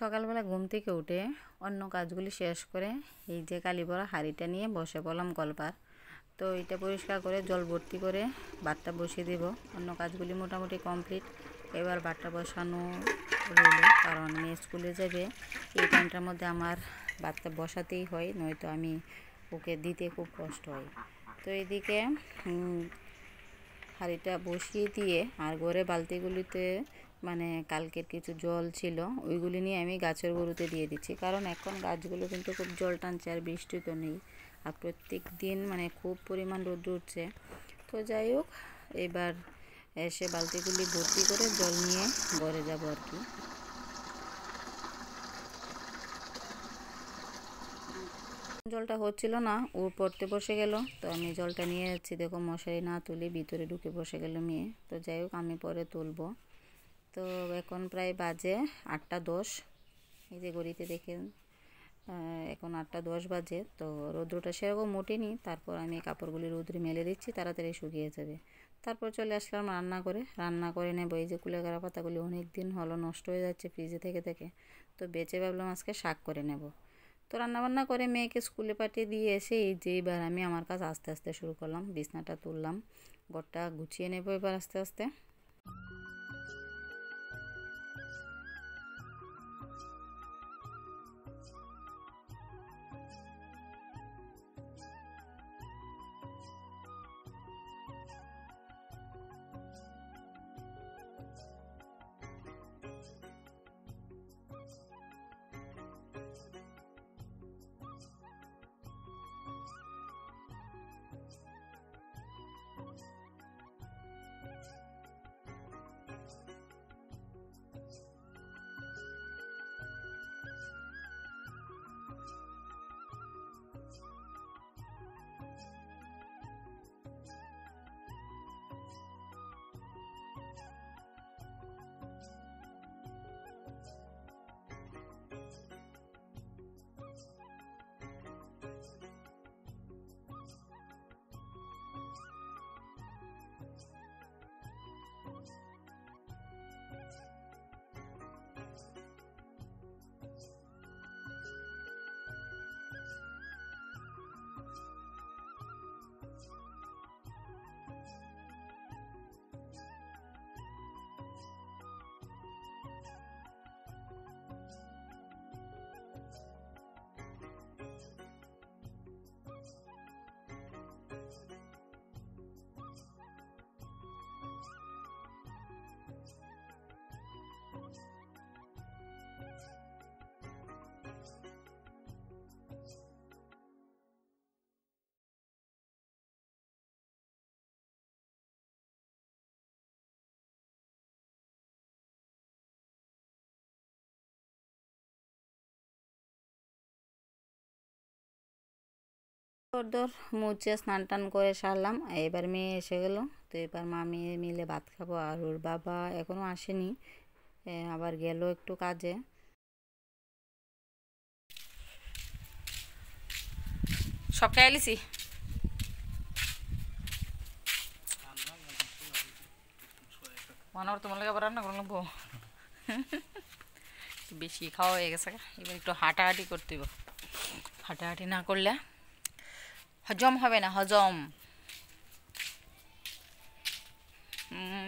সকালবেলা ঘুম থেকে উঠে অন্য কাজগুলি শেষ করে এই যে কালীবড়া হাঁড়িটা নিয়ে বসে পড়লাম কলপার তো এটা পরিষ্কার করে জল ভর্তি করে ভাতটা বসিয়ে দেব। অন্য কাজগুলি মোটামুটি কমপ্লিট। এবার ভাতটা বসানো রইল, কারণ মেয়ে স্কুলে যাবে। এই টাইমটার মধ্যে আমার ভাতটা বসাতেই হয়, নয়তো আমি ওকে দিতে খুব কষ্ট হয়। তো এদিকে হাঁড়িটা বসিয়ে দিয়ে আর ঘরে বালতিগুলিতে মানে কালকের কিছু জল ছিল, ওইগুলি নিয়ে আমি গাছের গরুতে দিয়ে দিচ্ছি। কারণ এখন গাছগুলো কিন্তু খুব জল টানছে আর বৃষ্টি তো নেই। আর প্রত্যেক দিন মানে খুব পরিমাণ রোদ্র উঠছে। তো যাই হোক, এবার এসে বালতিগুলি ভর্তি করে জল নিয়ে ঘরে যাব আর কি। জলটা হচ্ছিল না, ও পড়তে বসে গেল। তো আমি জলটা নিয়ে যাচ্ছি। দেখো মশারি না তুলি ভিতরে ঢুকে বসে গেল মেয়ে। তো যাই হোক, আমি পরে তুলবো। তো এখন প্রায় বাজে আটটা দশ। এই যে গড়িতে দেখে এখন আটটা দশ বাজে। তো রৌদ্রটা সেরকম মোটেনি, তারপর আমি কাপড়গুলি রৌদ্রে মেলে দিচ্ছি, তাড়াতাড়ি শুকিয়ে যাবে। তারপর চলে আসলাম রান্না করে। রান্না করে নেব, এই যে কুলেগারা পাতাগুলি অনেক দিন হলো নষ্ট হয়ে যাচ্ছে ফ্রিজে থেকে থেকে। তো বেঁচে ভাবলাম আজকে শাক করে নেব। তো রান্নাবান্না করে মেয়েকে স্কুলে পাঠিয়ে দিয়ে এসে এই যে এবার আমি আমার কাজ আস্তে আস্তে শুরু করলাম। বিছনাটা তুললাম, ঘরটা গুছিয়ে নেব এবার আস্তে আস্তে। দর মুছে স্নান টান করে সারলাম। এবার মেয়ে এসে গেল। তো এবার মা মেয়ে মিলে ভাত খাব আর ওর বাবা এখনও আসেনি। আবার গেল একটু কাজে। সব খেয়ে লিছি মনে তোমার লাগে আবার রান্না করে নেব বেশি খাওয়া হয়ে গেছে এবার একটু হাঁটাহাঁটি করতে হাঁটাহাঁটি না করলে হজম হবে না হজম।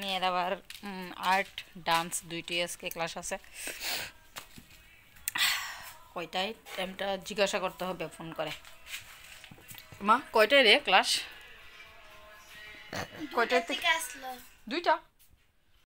মেয়ের আবার আর্ট ডান্স দুইটি আজকে ক্লাস আছে। কয়টায় টাইমটা জিজ্ঞাসা করতে হবে ফোন করে। মা কয়টায় রে ক্লাস? কয়টায় থেকে দুইটা?